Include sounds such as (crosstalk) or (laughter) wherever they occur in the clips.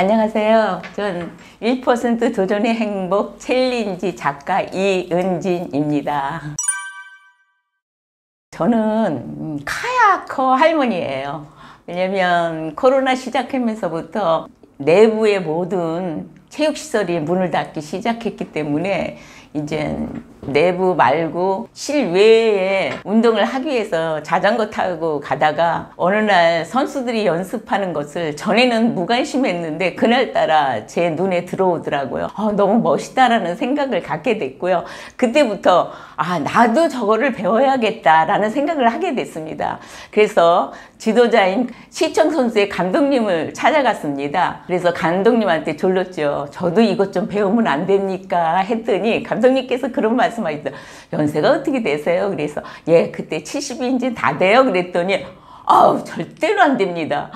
안녕하세요. 전 1% 도전의 행복 challenge 작가 이은진입니다. 저는 음, kayaker 할머니예요. 왜냐면 코로나 시작하면서부터 내부의 모든 체육시설이 문을 닫기 시작했기 때문에 이제 내부 말고 실외에 운동을 하기 위해서 자전거 타고 가다가 어느 날 선수들이 연습하는 것을 전에는 무관심했는데 그날따라 제 눈에 들어오더라고요. 아, 너무 멋있다라는 생각을 갖게 됐고요. 그때부터 아 나도 저거를 배워야겠다라는 생각을 하게 됐습니다. 그래서 지도자인 시청 선수의 감독님을 찾아갔습니다. 그래서 감독님한테 졸렸죠. 저도 이것 좀 배우면 안 됩니까? 했더니 감독 님께서 그런 말씀하셨어요. 연세가 어떻게 되세요? 그래서 예 그때 70인지 다 돼요. 그랬더니 아우 절대로 안 됩니다.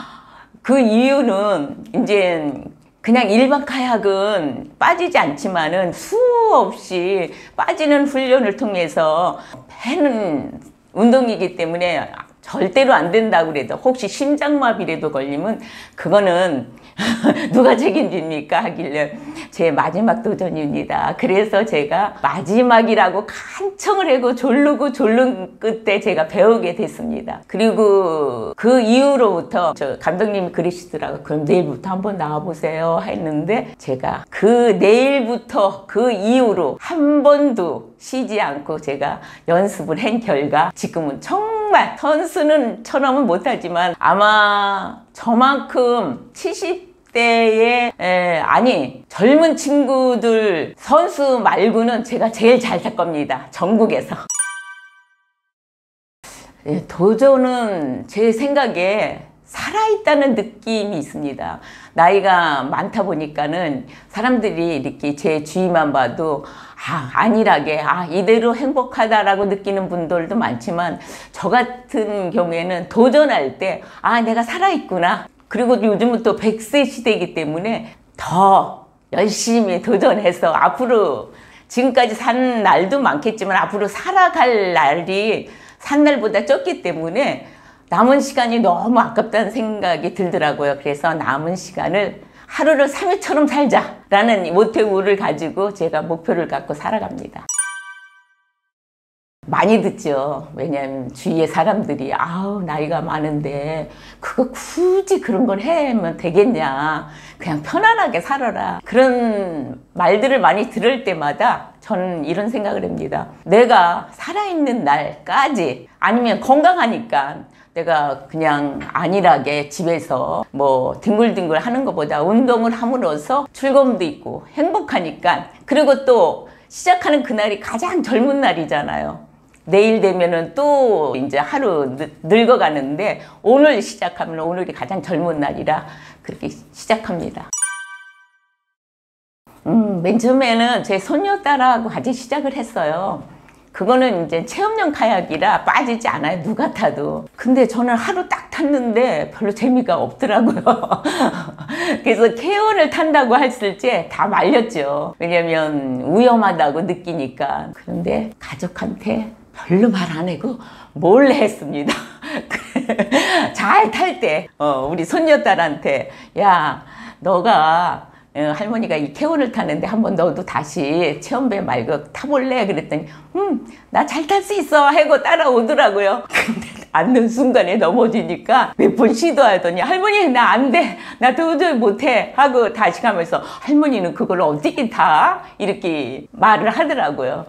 그 이유는 이제 그냥 일반 카약은 빠지지 않지만은 수없이 빠지는 훈련을 통해서 해는 운동이기 때문에 절대로 안 된다고 그래도 혹시 심장마비라도 걸리면 그거는 (laughs) 누가 책임집니까 하길래 제 마지막 도전입니다. 그래서 제가 마지막이라고 간청을 하고 졸르고 졸른 끝에 제가 배우게 됐습니다. 그리고 그 이후로부터 저 감독님이 그러시더라고요. 그럼 내일부터 한번 나와보세요 했는데 제가 그 내일부터 그 이후로 한 번도 쉬지 않고 제가 연습을 한 결과 지금은 정말 선수는 처럼은 못하지만 아마 저만큼 70 대의 에, 아니 젊은 친구들 선수 말고는 제가 제일 잘될 겁니다. 전국에서. 예, 도전은 제 생각에 살아있다는 느낌이 있습니다. 나이가 많다 보니까는 사람들이 이렇게 제 주위만 봐도 아, 안일하게, 아, 이대로 행복하다라고 느끼는 분들도 많지만 저 같은 경우에는 도전할 때, 아, 내가 살아있구나. 그리고 요즘은 또 100세 시대이기 때문에 더 열심히 도전해서 앞으로 지금까지 산 날도 많겠지만 앞으로 살아갈 날이 산 날보다 적기 때문에 남은 시간이 너무 아깝다는 생각이 들더라고요. 그래서 남은 시간을 하루를 3일처럼 살자라는 모태우를 가지고 제가 목표를 갖고 살아갑니다. 많이 듣죠. 왜냐하면 주위의 사람들이 아우 나이가 많은데 그거 굳이 그런 걸 해면 되겠냐. 그냥 편안하게 살아라. 그런 말들을 많이 들을 때마다 저는 이런 생각을 합니다. 내가 살아있는 날까지 아니면 건강하니까 내가 그냥 안일하게 집에서 뭐 뒹굴뒹굴 하는 것보다 운동을 함으로써 즐거움도 있고 행복하니까 그리고 또 시작하는 그날이 가장 젊은 날이잖아요. 내일 되면은 또 이제 하루 늙어가는데 오늘 시작하면 오늘이 가장 젊은 날이라 그렇게 시작합니다. 음, 맨 처음에는 제 손녀딸하고 같이 시작을 했어요. 그거는 이제 체험용 카약이라 빠지지 않아요. 누가 타도. 근데 저는 하루 딱 탔는데 별로 재미가 없더라고요. (laughs) 그래서 케온을 탄다고 했을 때 다 말렸죠. 왜냐면 위험하다고 느끼니까. 그런데 가족한테 별로 말 안 하고 몰래 했습니다. (laughs) 잘 탈 때, 어, 우리 손녀딸한테, 야, 너가 어, 할머니가 이 캐온을 타는데 한번 너도 다시 체험배 말고 타볼래? 그랬더니 음, 나 잘 탈 수 있어 하고 따라오더라고요. (laughs) 근데 앉는 순간에 넘어지니까 몇 번 시도하더니 할머니 나 안 돼. 나 도저히 못해. 하고 다시 가면서 할머니는 그걸 어떻게 타? 이렇게 말을 하더라고요.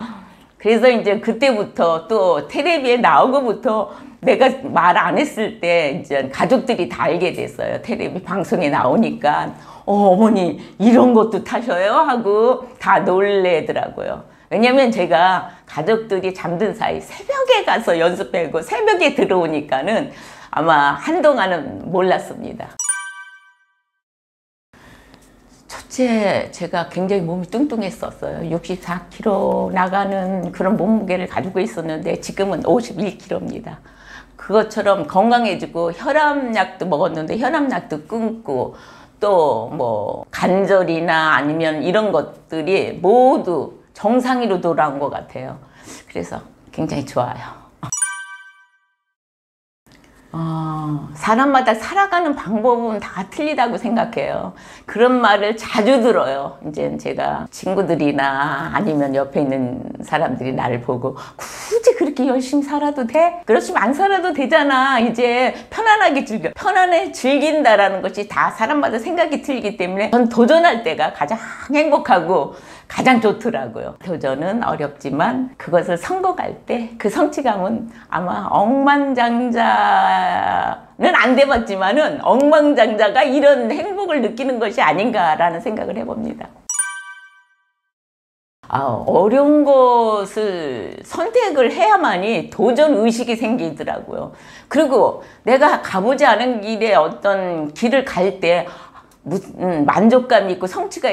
그래서 이제 그때부터 또 텔레비에 나오고부터 내가 말 안 했을 때 이제 가족들이 다 알게 됐어요. 텔레비 방송에 나오니까 어, 어머니 이런 것도 타셔요? 하고 다 놀래더라고요. 왜냐면 제가 가족들이 잠든 사이 새벽에 가서 연습하고 새벽에 들어오니까는 아마 한동안은 몰랐습니다. 첫째, 제가 굉장히 몸이 뚱뚱했었어요. 64kg 나가는 그런 몸무게를 가지고 있었는데 지금은 51kg입니다. 그것처럼 건강해지고 혈압약도 먹었는데 혈압약도 끊고 또 뭐 관절이나 아니면 이런 것들이 모두 정상으로 돌아온 것 같아요. 그래서 굉장히 좋아요. 어, 사람마다 살아가는 방법은 다 틀리다고 생각해요. 그런 말을 자주 들어요. 이제 제가 친구들이나 아니면 옆에 있는 사람들이 나를 보고 굳이 그렇게 열심히 살아도 돼? 그렇지만 안 살아도 되잖아. 이제 편안하게 즐겨. 편안해 즐긴다라는 것이 다 사람마다 생각이 틀리기 때문에 전 도전할 때가 가장 행복하고 가장 좋더라고요. 도전은 어렵지만 그것을 성공할 때 그 성취감은 아마 억만장자는 안 돼봤지만은 억만장자가 이런 행복을 느끼는 것이 아닌가라는 생각을 해봅니다. 아, 어려운 것을 선택을 해야만이 도전 의식이 생기더라고요. 그리고 내가 가보지 않은 길에 어떤 길을 갈때 음, 만족감이 있고 성취가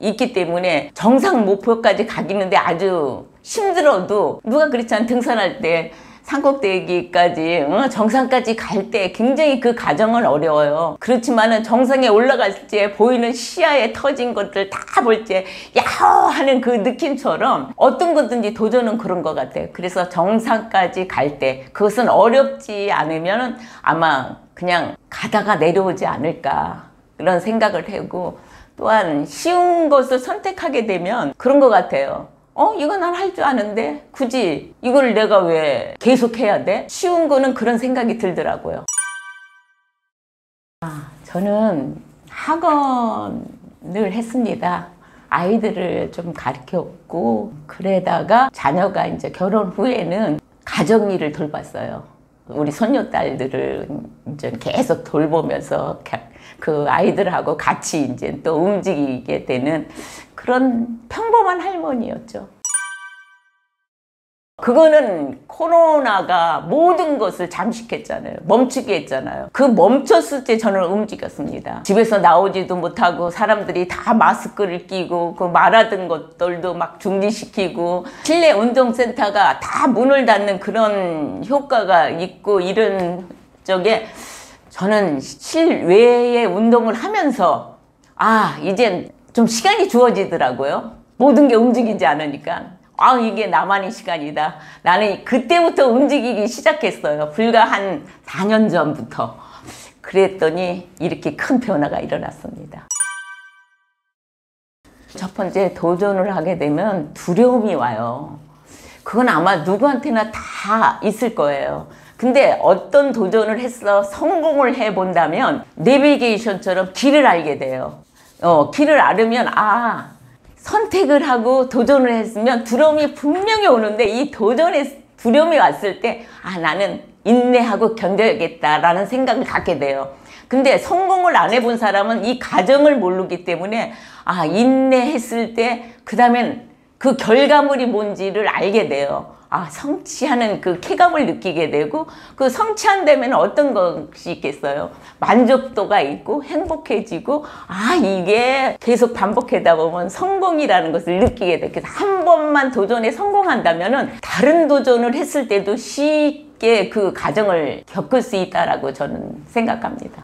있기 때문에 정상 목표까지 가기는데 아주 힘들어도 누가 그렇잖아 등산할 때 산꼭대기까지 어, 정상까지 갈 때 굉장히 그 과정은 어려워요. 그렇지만은 정상에 올라갈 때 보이는 시야에 터진 것들 다 볼 때 야호 하는 그 느낌처럼 어떤 거든지 도전은 그런 것 같아요. 그래서 정상까지 갈 때 그것은 어렵지 않으면 아마 그냥 가다가 내려오지 않을까 그런 생각을 하고 또한 쉬운 것을 선택하게 되면 그런 것 같아요. 어, 이거 난 할 줄 아는데 굳이 이걸 내가 왜 계속 해야 돼? 쉬운 거는 그런 생각이 들더라고요. 아, 저는 학원을 했습니다. 아이들을 좀 가르쳤고 그러다가 자녀가 이제 결혼 후에는 가정 일을 돌봤어요. 우리 손녀딸들을 이제 계속 돌보면서 그 아이들하고 같이 이제 또 움직이게 되는 그런 평범한 할머니였죠. 그거는 코로나가 모든 것을 잠식했잖아요. 멈추게 했잖아요. 그 멈췄을 때 저는 움직였습니다. 집에서 나오지도 못하고 사람들이 다 마스크를 끼고 그 말하던 것들도 막 중지시키고 실내 운동센터가 다 문을 닫는 그런 효과가 있고 이런 쪽에 저는 실외의 운동을 하면서 아, 이젠 좀 시간이 주어지더라고요. 모든 게 움직이지 않으니까. 아, 이게 나만의 시간이다. 나는 그때부터 움직이기 시작했어요. 불과 한 4년 전부터. 그랬더니 이렇게 큰 변화가 일어났습니다. 첫 번째 도전을 하게 되면 두려움이 와요. 그건 아마 누구한테나 다 있을 거예요. 근데 어떤 도전을 해서 성공을 해 본다면 내비게이션처럼 길을 알게 돼요. 어, 길을 알으면 아 선택을 하고 도전을 했으면 두려움이 분명히 오는데 이 도전에 두려움이 왔을 때 아 나는 인내하고 견뎌야겠다라는 생각을 갖게 돼요. 근데 성공을 안 해본 사람은 이 과정을 모르기 때문에 아 인내했을 때 그 다음엔 그 결과물이 뭔지를 알게 돼요. 아, 성취하는 그 쾌감을 느끼게 되고 그 성취한다면 어떤 것이 있겠어요? 만족도가 있고 행복해지고 아, 이게 계속 반복하다 보면 성공이라는 것을 느끼게 돼. 그래서 한 번만 도전에 성공한다면 은 다른 도전을 했을 때도 쉽게 그 과정을 겪을 수 있다라고 저는 생각합니다.